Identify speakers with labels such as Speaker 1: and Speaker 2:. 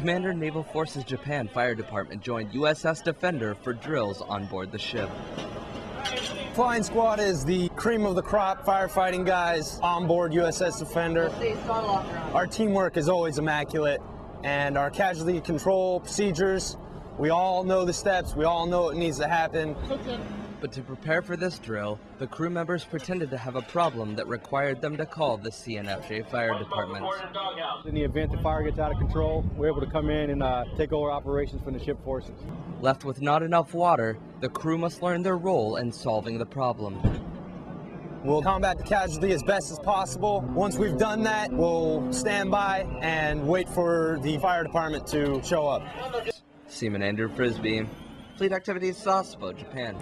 Speaker 1: Commander Naval Forces Japan Fire Department joined USS Defender for drills on board the ship.
Speaker 2: Flying Squad is the cream of the crop firefighting guys on board USS Defender. Our teamwork is always immaculate, and our casualty control procedures, we all know the steps, we all know what needs to happen.
Speaker 1: But to prepare for this drill, the crew members pretended to have a problem that required them to call the CNFJ Fire Department.
Speaker 3: In the event the fire gets out of control, we're able to come in and uh, take over operations from the ship forces.
Speaker 1: Left with not enough water, the crew must learn their role in solving the problem.
Speaker 2: We'll combat the casualty as best as possible. Once we've done that, we'll stand by and wait for the fire department to show up.
Speaker 1: Seaman Andrew Frisbee, Fleet Activities Sasebo, Japan.